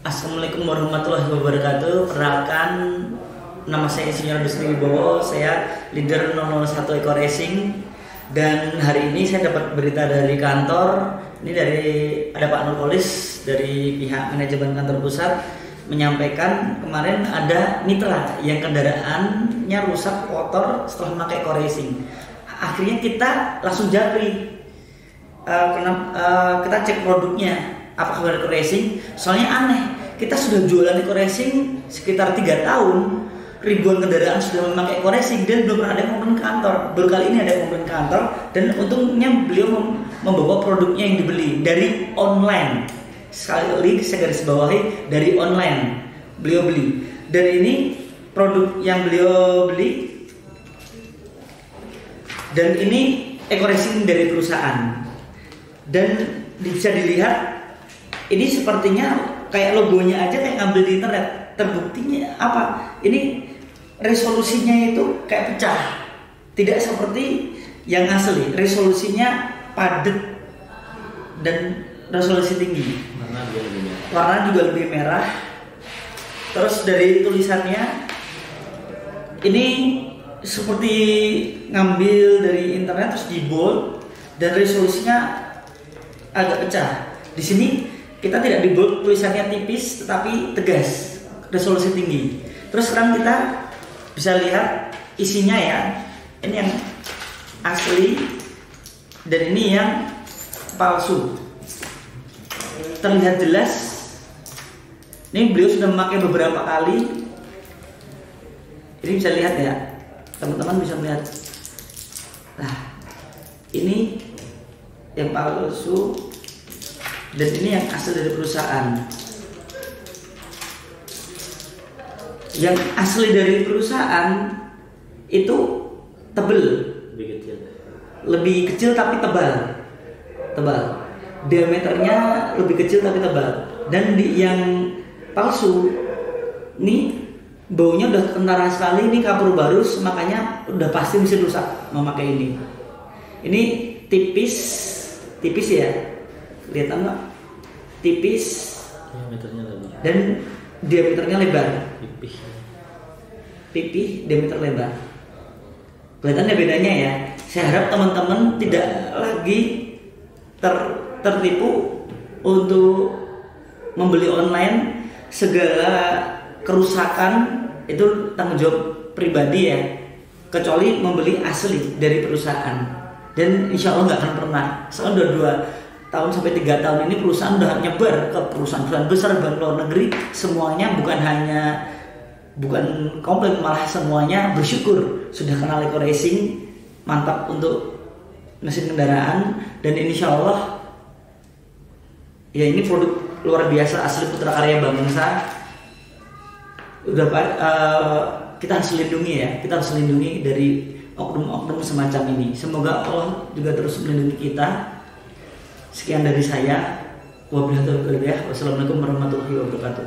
Assalamualaikum warahmatullahi wabarakatuh. Perkenalkan nama saya Insinyur Dusni Wibowo, saya leader 001 Eco Racing dan hari ini saya dapat berita dari kantor. Ini dari ada Pak Nurkolis dari pihak manajemen kantor pusat menyampaikan kemarin ada mitra yang kendaraannya rusak kotor setelah memakai Eco Racing. Akhirnya kita langsung japri. Uh, kenapa, uh, kita cek produknya apakah Eco Racing soalnya aneh kita sudah jualan Eco Racing sekitar tiga tahun. Ribuan kendaraan sudah memakai Eco Racing dan belum pernah ada komplain kantor. Baru kali ini ada komplain kantor dan untungnya beliau mem membawa produknya yang dibeli dari online. Sekali lagi saya garis bawahi dari online beliau beli. Dan ini produk yang beliau beli. Dan ini Eco Racing dari perusahaan. Dan bisa dilihat ini sepertinya kayak logonya aja kayak ngambil di internet. Terbuktinya apa? Ini resolusinya itu kayak pecah. Tidak seperti yang asli. Resolusinya padat dan resolusi tinggi. Warna juga lebih merah. Warna juga lebih merah. Terus dari tulisannya ini seperti ngambil dari internet terus di bold dan resolusinya agak pecah. Di sini kita tidak di bold tulisannya tipis tetapi tegas. Resolusi tinggi. Terus sekarang kita bisa lihat isinya ya. Ini yang asli dan ini yang palsu. Terlihat jelas. Ini beliau sudah memakai beberapa kali. Ini bisa lihat ya. Teman-teman bisa melihat. Nah ini yang palsu dan ini yang asal dari perusahaan. Yang asli dari perusahaan itu tebel. Lebih kecil. Lebih kecil tapi tebal. Tebal. Diameternya lebih kecil tapi tebal. Dan di yang palsu ini baunya udah kentara sekali ini kapur barus makanya udah pasti mesin rusak memakai ini. Ini tipis tipis ya lihat nggak tipis. Diameternya lebih dan diameternya lebar. Pipih. Pipih diameter lebar. Kelihatannya bedanya ya. Saya harap teman-teman tidak lagi ter, tertipu untuk membeli online segala kerusakan itu tanggung jawab pribadi ya. Kecuali membeli asli dari perusahaan. Dan insya Allah nggak akan pernah soalnya udah dua tahun sampai tiga tahun ini perusahaan udah nyebar ke perusahaan-perusahaan besar dan luar negeri. Semuanya bukan hanya bukan komplain malah semuanya bersyukur sudah kenal Eco Racing mantap untuk mesin kendaraan. Dan insya Allah ya ini produk luar biasa asli putra karya bangsa. Udah uh, kita harus lindungi ya kita harus lindungi dari oknum-oknum semacam ini. Semoga Allah juga terus melindungi kita Sekian dari saya. Wabillahi taufiq Wassalamualaikum warahmatullahi wabarakatuh.